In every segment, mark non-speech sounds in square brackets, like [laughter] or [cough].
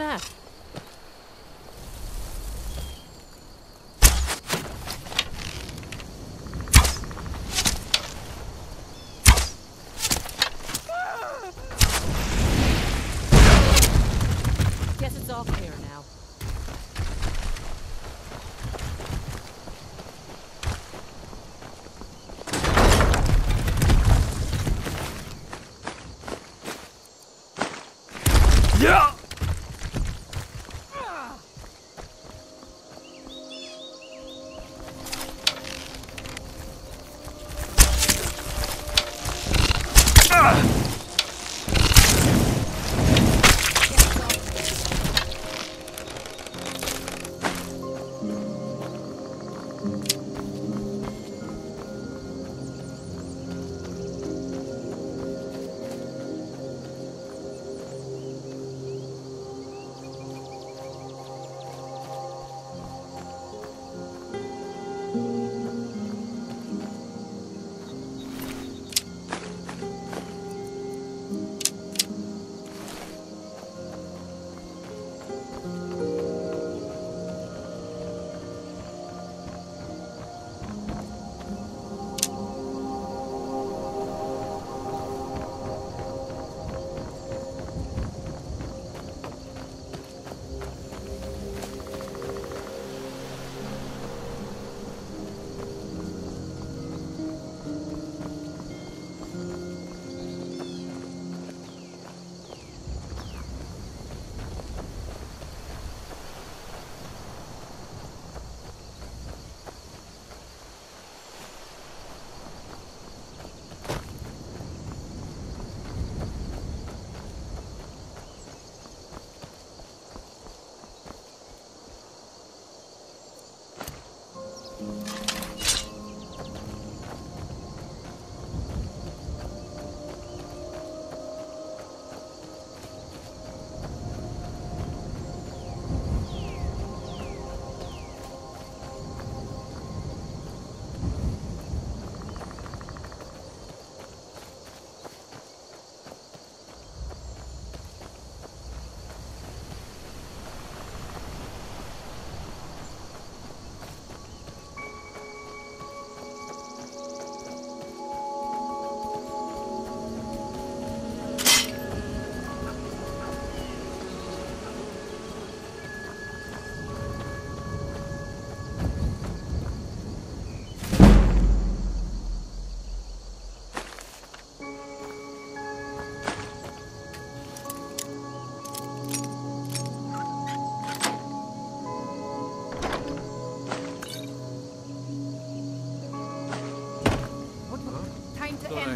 that? Time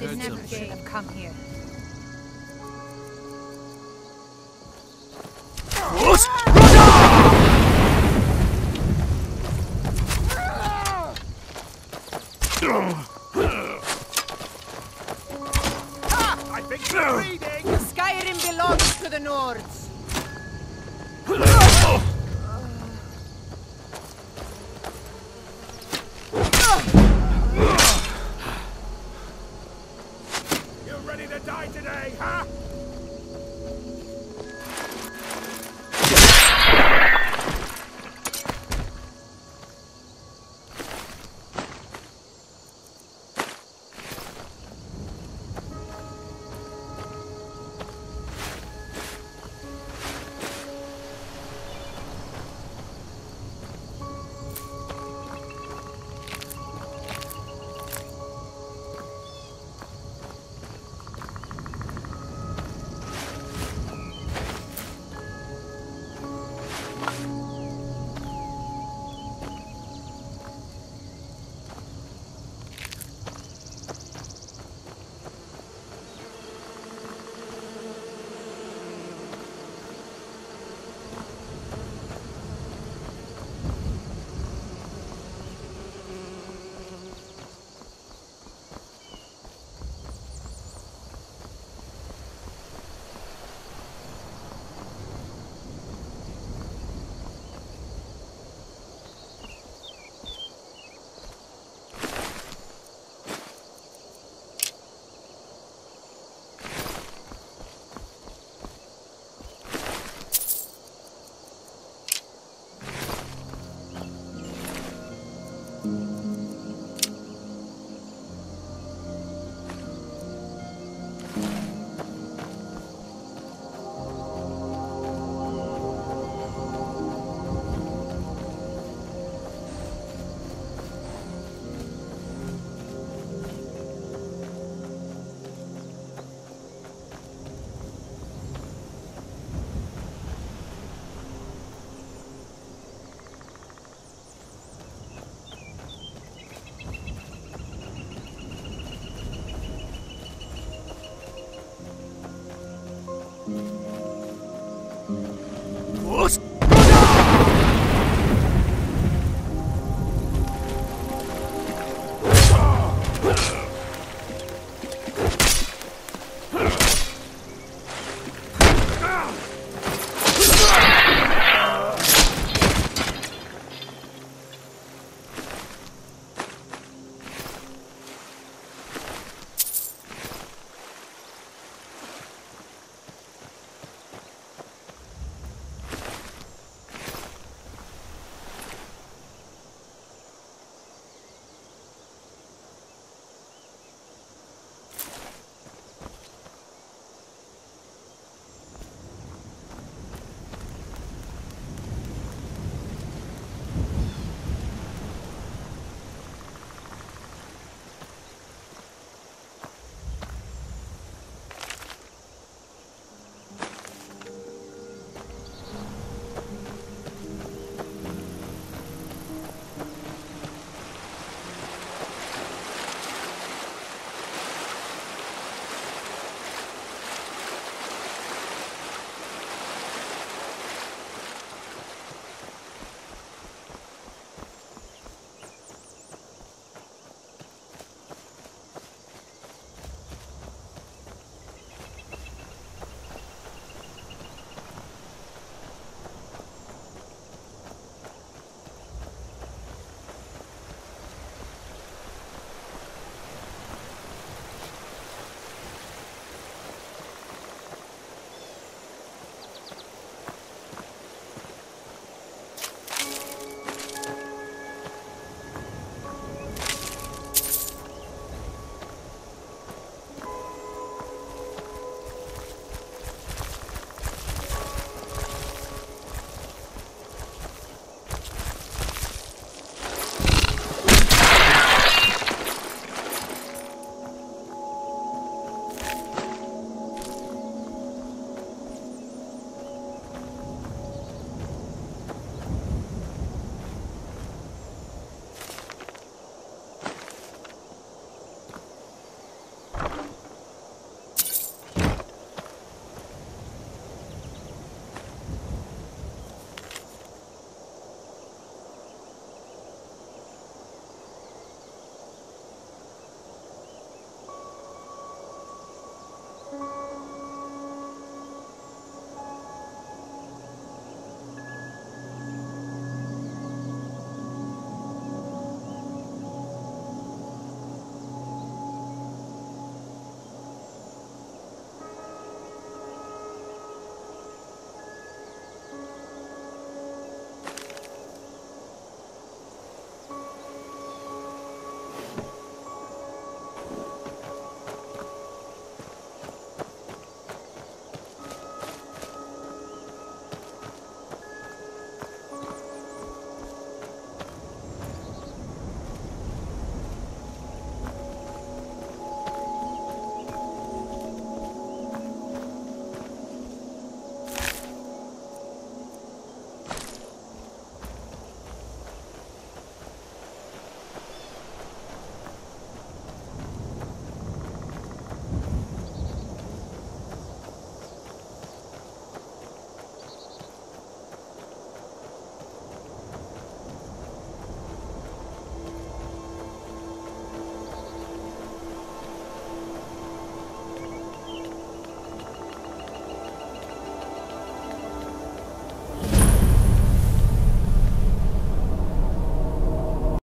this heard never something. should have come here. Ah, I think you're reading! Skyrim belongs to the Nords. [laughs] off.